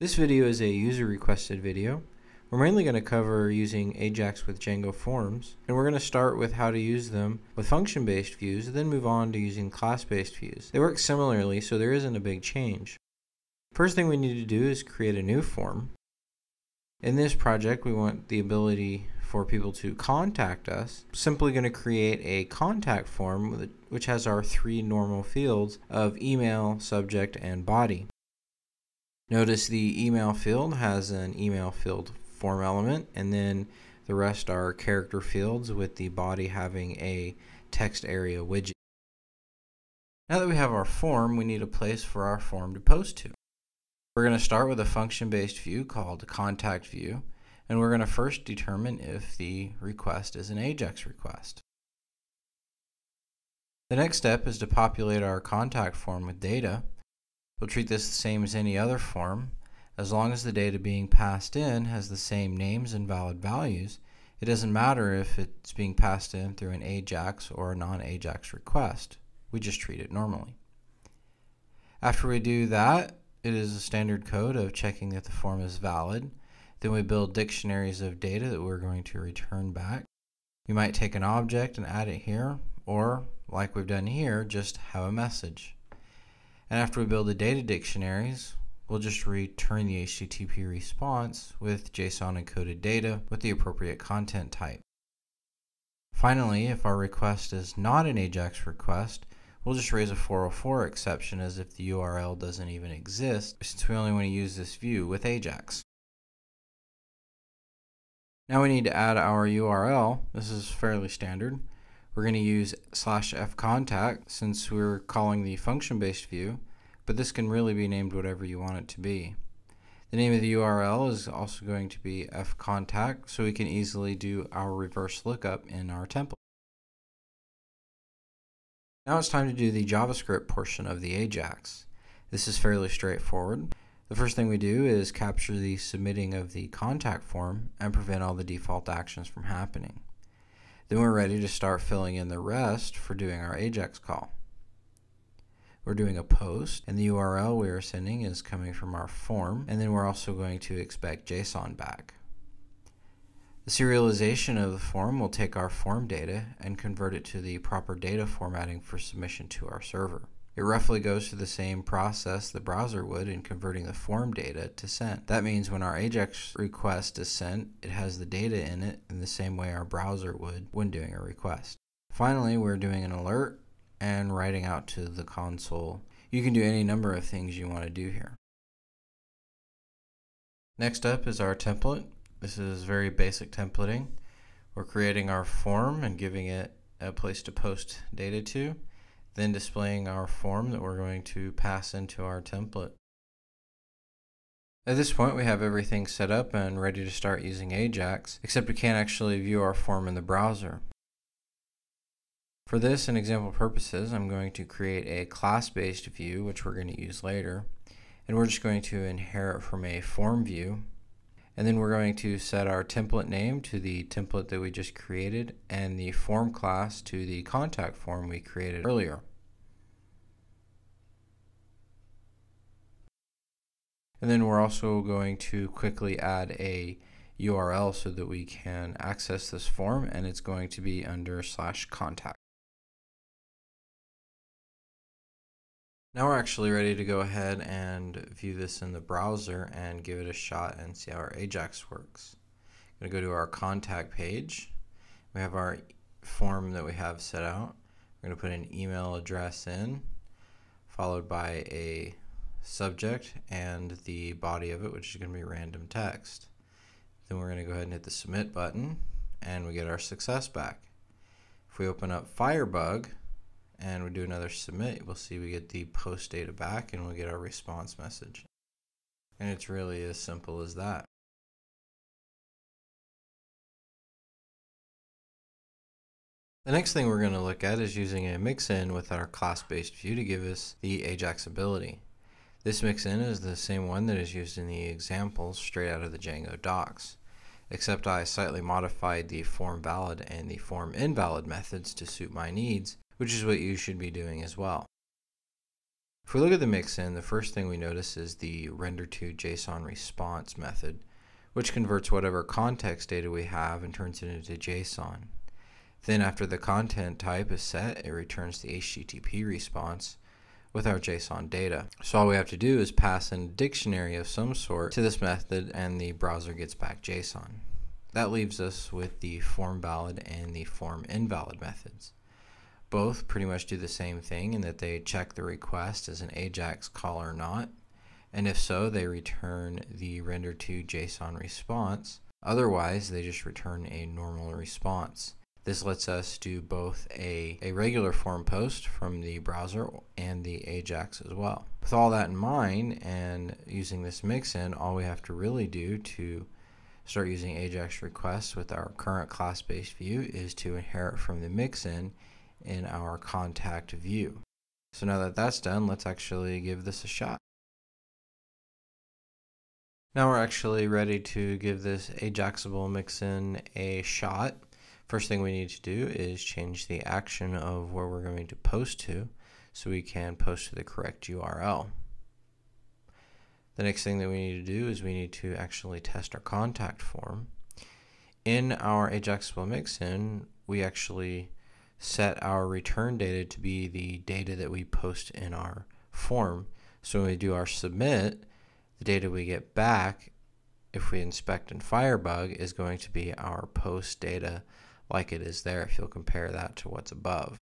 This video is a user requested video. We're mainly going to cover using Ajax with Django forms, and we're going to start with how to use them with function-based views, then move on to using class-based views. They work similarly, so there isn't a big change. First thing we need to do is create a new form. In this project, we want the ability for people to contact us. Simply going to create a contact form which has our three normal fields of email, subject, and body. Notice the email field has an email field form element and then the rest are character fields with the body having a text area widget. Now that we have our form, we need a place for our form to post to. We're going to start with a function-based view called contact view and we're going to first determine if the request is an AJAX request. The next step is to populate our contact form with data We'll treat this the same as any other form. As long as the data being passed in has the same names and valid values, it doesn't matter if it's being passed in through an AJAX or a non-AJAX request. We just treat it normally. After we do that, it is a standard code of checking that the form is valid. Then we build dictionaries of data that we're going to return back. We might take an object and add it here, or, like we've done here, just have a message. And after we build the data dictionaries, we'll just return the HTTP response with JSON encoded data with the appropriate content type. Finally, if our request is not an AJAX request, we'll just raise a 404 exception as if the URL doesn't even exist, since we only want to use this view with AJAX. Now we need to add our URL. This is fairly standard. We're going to use slash fcontact since we're calling the function-based view, but this can really be named whatever you want it to be. The name of the URL is also going to be fcontact, so we can easily do our reverse lookup in our template. Now it's time to do the JavaScript portion of the AJAX. This is fairly straightforward. The first thing we do is capture the submitting of the contact form and prevent all the default actions from happening. Then we're ready to start filling in the rest for doing our AJAX call. We're doing a post, and the URL we are sending is coming from our form, and then we're also going to expect JSON back. The serialization of the form will take our form data and convert it to the proper data formatting for submission to our server. It roughly goes through the same process the browser would in converting the form data to sent. That means when our AJAX request is sent, it has the data in it in the same way our browser would when doing a request. Finally, we're doing an alert and writing out to the console. You can do any number of things you want to do here. Next up is our template. This is very basic templating. We're creating our form and giving it a place to post data to then displaying our form that we're going to pass into our template. At this point we have everything set up and ready to start using Ajax, except we can't actually view our form in the browser. For this and example purposes, I'm going to create a class-based view, which we're going to use later, and we're just going to inherit from a form view, and then we're going to set our template name to the template that we just created and the form class to the contact form we created earlier. And then we're also going to quickly add a URL so that we can access this form and it's going to be under slash contact. Now we're actually ready to go ahead and view this in the browser and give it a shot and see how our Ajax works. I'm going to go to our contact page. We have our form that we have set out. We're going to put an email address in, followed by a subject and the body of it, which is going to be random text. Then we're going to go ahead and hit the submit button and we get our success back. If we open up Firebug, and we do another submit, we'll see we get the post data back and we'll get our response message. And it's really as simple as that. The next thing we're going to look at is using a mixin with our class-based view to give us the Ajax ability. This mixin is the same one that is used in the examples straight out of the Django docs, except I slightly modified the form valid and the form invalid methods to suit my needs which is what you should be doing as well. If we look at the mixin, the first thing we notice is the render to JSON response method, which converts whatever context data we have and turns it into JSON. Then after the content type is set, it returns the HTTP response with our JSON data. So all we have to do is pass in a dictionary of some sort to this method and the browser gets back JSON. That leaves us with the form valid and the form invalid methods. Both pretty much do the same thing in that they check the request as an AJAX call or not, and if so, they return the render to JSON response. Otherwise, they just return a normal response. This lets us do both a, a regular form post from the browser and the AJAX as well. With all that in mind and using this mixin, all we have to really do to start using AJAX requests with our current class-based view is to inherit from the mixin in our contact view. So now that that's done, let's actually give this a shot. Now we're actually ready to give this Ajaxable mixin a shot. First thing we need to do is change the action of where we're going to post to so we can post to the correct URL. The next thing that we need to do is we need to actually test our contact form. In our Ajaxable mixin, we actually set our return data to be the data that we post in our form. So when we do our submit, the data we get back if we inspect in Firebug is going to be our post data like it is there if you'll compare that to what's above.